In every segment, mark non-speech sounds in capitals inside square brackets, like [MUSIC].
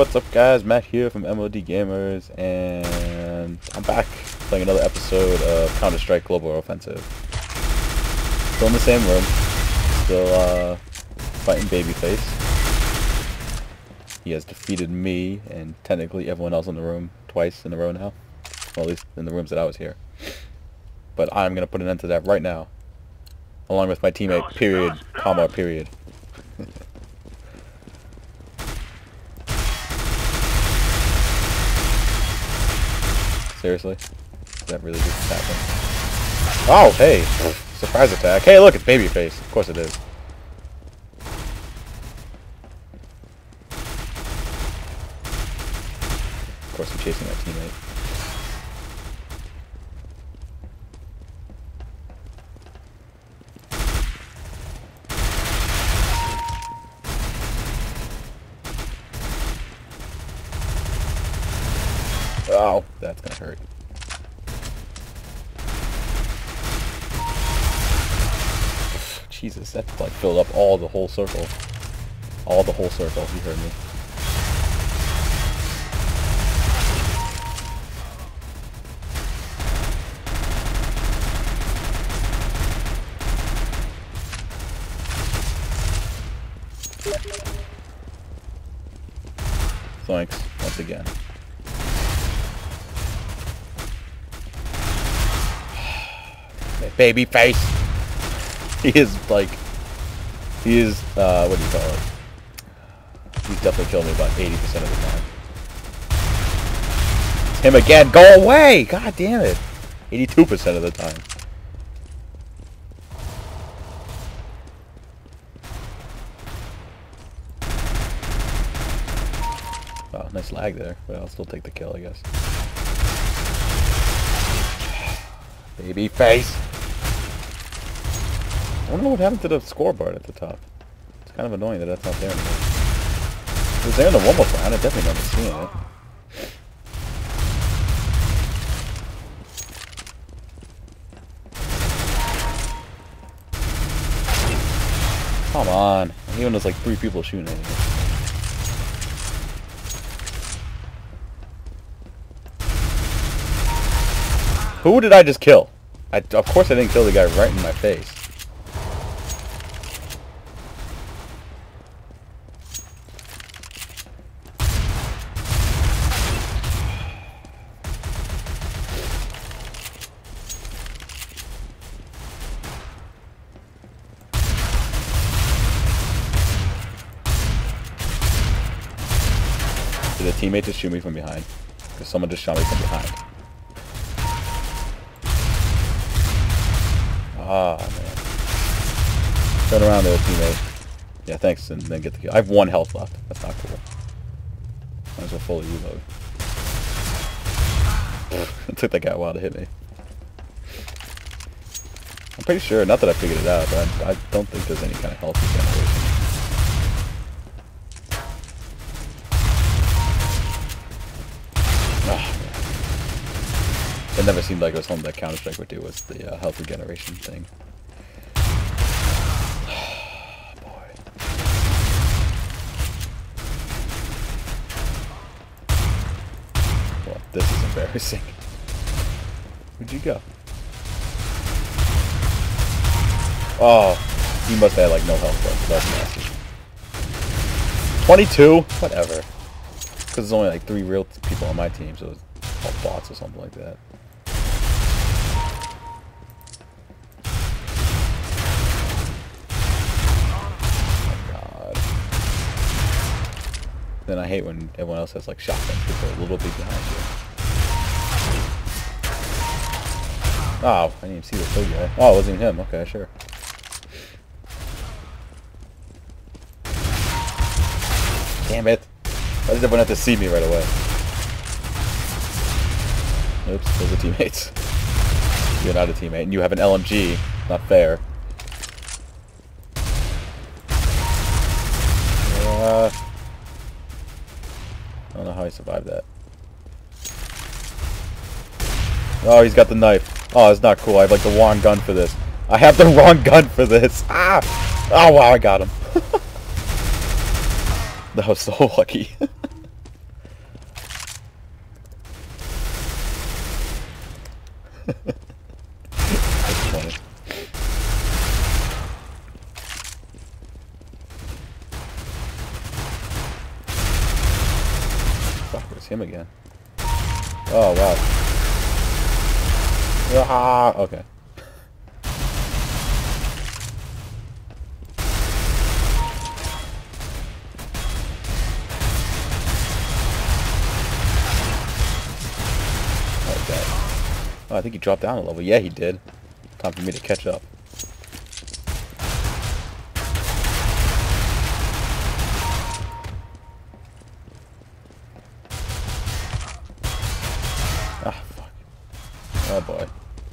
what's up guys? Matt here from MOD Gamers, and I'm back playing another episode of Counter-Strike Global Offensive. Still in the same room, still uh, fighting Babyface. He has defeated me and technically everyone else in the room twice in a row now. Well, at least in the rooms that I was here. But I'm going to put an end to that right now. Along with my teammate, period, comma, period. Seriously? That really just happen? Oh, hey! Surprise attack. Hey, look, it's Babyface. Of course it is. Of course I'm chasing my teammate. Oh, that's gonna hurt. Jesus, that like filled up all the whole circle. All the whole circle, you heard me. Thanks, once again. Baby face. [LAUGHS] He is like, he is, uh, what do you call it? He's definitely killed me about 80% of the time. It's him again. Go away! God damn it. 82% of the time. Oh, nice lag there, but I'll still take the kill, I guess. Baby face. I don't know what happened to the scoreboard at the top. It's kind of annoying that that's not there anymore. It was there in the one before. I definitely never seen it. Come on. Even there's like three people shooting at me. Who did I just kill? I, of course I didn't kill the guy right in my face. Did a teammate just shoot me from behind? Because someone just shot me from behind. Ah, man. Turn around there, teammate. Yeah, thanks, and then get the kill. I have one health left. That's not cool. Might as well fully reload. [LAUGHS] it took that guy a while to hit me. I'm pretty sure, not that I figured it out, but I, I don't think there's any kind of health regeneration. It never seemed like it was something that Counter-Strike would do, was the uh, health regeneration thing. [SIGHS] Boy. Well, this is embarrassing. Where'd you go? Oh, he must have had, like, no health left. That's nasty. 22? Whatever. Because there's only, like, three real people on my team, so it's all bots or something like that. Then I hate when everyone else has like shotguns because they're a little bit behind you. Oh, I didn't even see the third guy. Oh, it wasn't even him. Okay, sure. Damn it. Why does everyone have to see me right away? Oops, those are teammates. [LAUGHS] You're not a teammate, and you have an LMG. Not fair. Uh, I that. Oh, he's got the knife. Oh, it's not cool. I have like the wrong gun for this. I have the [LAUGHS] wrong gun for this. Ah! Oh, wow, I got him. [LAUGHS] that was so lucky. [LAUGHS] him again. Oh, wow. Ah, okay. Oh, I think he dropped down a level. Yeah, he did. Time for me to catch up. Oh boy.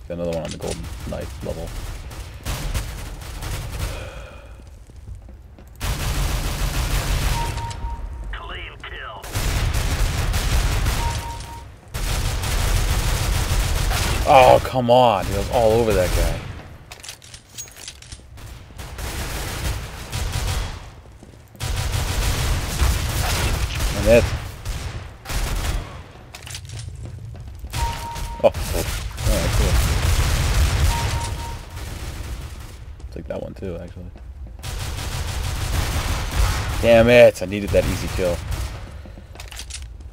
Got another one on the golden knife level. Clean kill. Oh, come on. He was all over that guy. And it. Too, actually. Damn it! I needed that easy kill.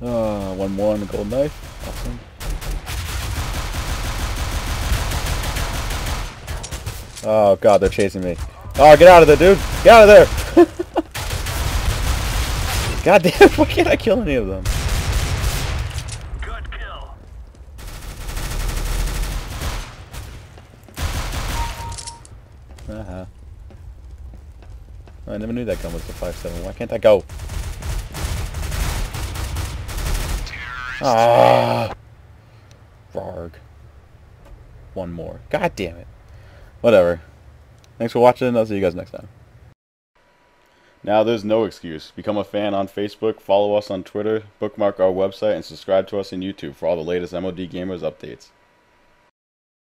Uh, one more on the gold knife. Awesome. Oh god, they're chasing me. Oh, get out of there, dude! Get out of there! [LAUGHS] god damn, [LAUGHS] why can't I kill any of them? Uh-huh. I never knew that gun was the 5.7. Why can't I go? Ah! Varg. One more. God damn it. Whatever. Thanks for watching. I'll see you guys next time. Now there's no excuse. Become a fan on Facebook, follow us on Twitter, bookmark our website, and subscribe to us on YouTube for all the latest MOD Gamers updates.